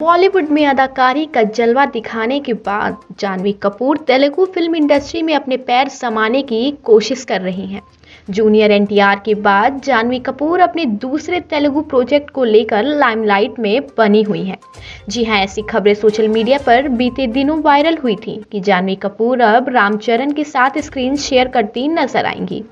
बॉलीवुड में अदाकारी का जलवा दिखाने के बाद जानवी कपूर तेलुगु फ़िल्म इंडस्ट्री में अपने पैर समाने की कोशिश कर रही हैं। जूनियर एनटीआर के बाद जानवी कपूर अपने दूसरे तेलुगु प्रोजेक्ट को लेकर लाइमलाइट में बनी हुई हैं। जी हाँ, ऐसी खबरें सोशल मीडिया पर बीते दिनों वायरल हुई थी कि जानवी कपूर अब रामचरण के साथ स्क्रीन शेयर करती नज़र आएँगी।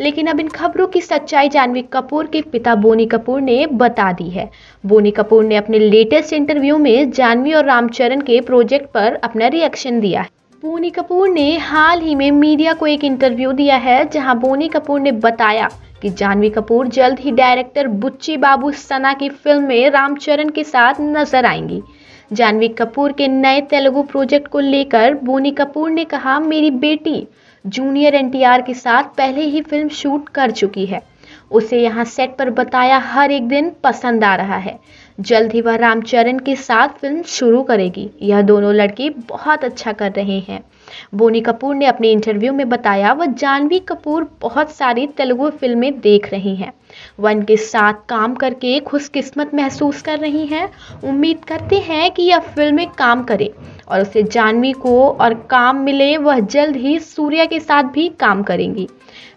लेकिन अब इन खबरों की सच्चाई जानवी कपूर के पिता बोनी कपूर ने बता दी है। बोनी कपूर ने अपने लेटेस्ट इंटरव्यू में जानवी और रामचरण के प्रोजेक्ट पर अपना रिएक्शन दिया है। बोनी कपूर ने हाल ही में मीडिया को एक इंटरव्यू दिया है, जहाँ बोनी कपूर ने बताया कि जानवी कपूर जल्द ही डायरेक्टर बुच्ची बाबू सना की फ़िल्म में रामचरण के साथ नज़र आएँगी। जानवी कपूर के नए तेलुगु प्रोजेक्ट को लेकर बोनी कपूर ने कहा, मेरी बेटी जूनियर एनटीआर के साथ पहले ही फ़िल्म शूट कर चुकी है। उसे यहाँ सेट पर बताया हर एक दिन पसंद आ रहा है। जल्द ही वह रामचरण के साथ फ़िल्म शुरू करेगी। यह दोनों लड़के बहुत अच्छा कर रहे हैं। बोनी कपूर ने अपने इंटरव्यू में बताया, वह जानवी कपूर बहुत सारी तेलुगु फ़िल्में देख रही हैं। वह इनके साथ काम करके खुशकिस्मत महसूस कर रही हैं। उम्मीद करते हैं कि यह फ़िल्में काम करे। और उसे जानवी को और काम मिले, वह जल्द ही सूर्या के साथ भी काम करेंगी।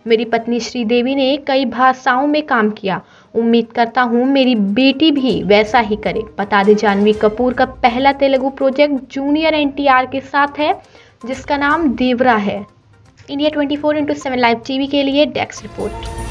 मेरी पत्नी श्रीदेवी ने कई भाषाओं में काम किया। उम्मीद करता हूँ मेरी बेटी भी वैसा ही करे। बता दें, जानवी कपूर का पहला तेलुगु प्रोजेक्ट जूनियर एनटीआर के साथ है, जिसका नाम देवरा है। India twenty four into seven live TV के लिए डेस्क रिपोर्ट।